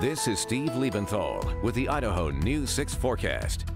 This is Steve Liebenthal with the Idaho News 6 forecast.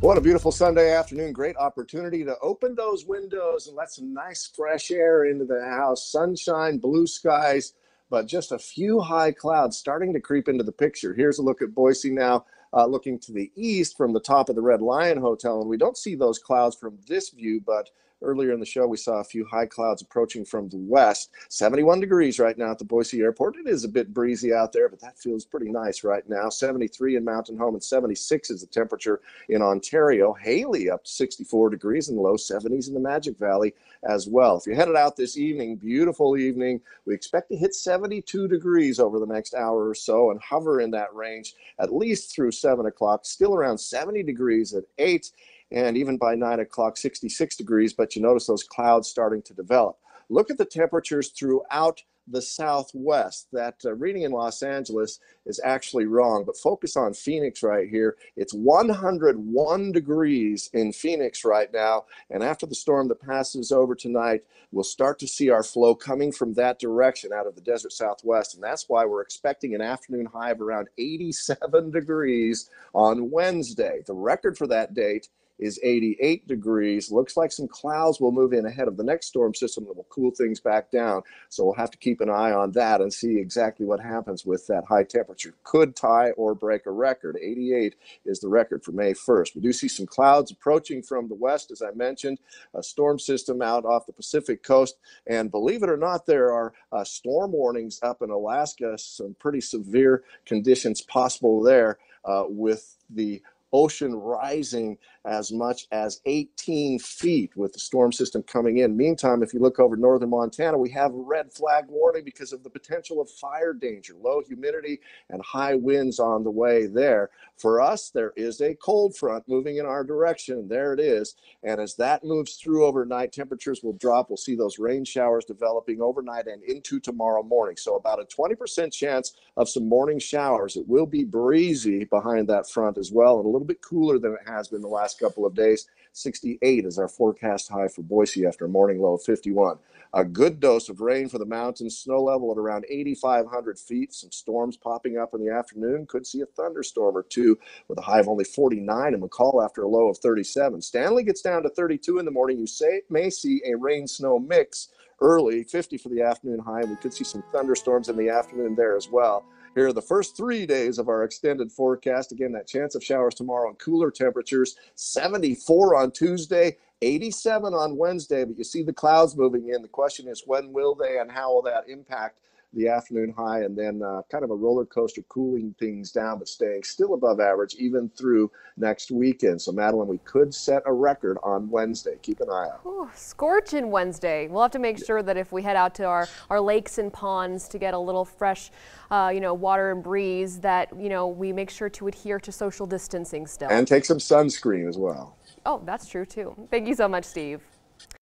What a beautiful Sunday afternoon. Great opportunity to open those windows and let some nice fresh air into the house. Sunshine, blue skies, but just a few high clouds starting to creep into the picture. Here's a look at Boise now, uh, looking to the east from the top of the Red Lion Hotel. And we don't see those clouds from this view, but Earlier in the show, we saw a few high clouds approaching from the west. 71 degrees right now at the Boise Airport. It is a bit breezy out there, but that feels pretty nice right now. 73 in Mountain Home and 76 is the temperature in Ontario. Hailey up to 64 degrees and low 70s in the Magic Valley as well. If you're headed out this evening, beautiful evening, we expect to hit 72 degrees over the next hour or so and hover in that range at least through 7 o'clock, still around 70 degrees at 8 and even by 9 o'clock, 66 degrees, but you notice those clouds starting to develop. Look at the temperatures throughout the southwest. That uh, reading in Los Angeles is actually wrong, but focus on Phoenix right here. It's 101 degrees in Phoenix right now. And after the storm that passes over tonight, we'll start to see our flow coming from that direction out of the desert southwest. And that's why we're expecting an afternoon high of around 87 degrees on Wednesday. The record for that date is 88 degrees. Looks like some clouds will move in ahead of the next storm system that will cool things back down. So we'll have to keep an eye on that and see exactly what happens with that high temperature. Could tie or break a record. 88 is the record for May 1st. We do see some clouds approaching from the west, as I mentioned, a storm system out off the Pacific coast. And believe it or not, there are uh, storm warnings up in Alaska, some pretty severe conditions possible there uh, with the ocean rising as much as 18 feet with the storm system coming in. Meantime, if you look over northern Montana, we have a red flag warning because of the potential of fire danger, low humidity, and high winds on the way there. For us, there is a cold front moving in our direction. There it is. And as that moves through overnight, temperatures will drop. We'll see those rain showers developing overnight and into tomorrow morning. So, about a 20% chance of some morning showers. It will be breezy behind that front as well, and a little little bit cooler than it has been the last couple of days. 68 is our forecast high for Boise after a morning low of 51. A good dose of rain for the mountains, snow level at around 8,500 feet. Some storms popping up in the afternoon. Could see a thunderstorm or two with a high of only 49 in McCall after a low of 37. Stanley gets down to 32 in the morning. You say, may see a rain snow mix early, 50 for the afternoon high. We could see some thunderstorms in the afternoon there as well. Here are the first three days of our extended forecast. Again, that chance of showers tomorrow and cooler temperatures 74 on Tuesday, 87 on Wednesday. But you see the clouds moving in. The question is, when will they and how will that impact the afternoon high, and then uh, kind of a roller coaster cooling things down, but staying still above average even through next weekend. So, Madeline, we could set a record on Wednesday. Keep an eye out. Ooh, scorching Wednesday. We'll have to make sure that if we head out to our, our lakes and ponds to get a little fresh, uh, you know, water and breeze, that, you know, we make sure to adhere to social distancing still. And take some sunscreen as well. Oh, that's true too. Thank you so much, Steve.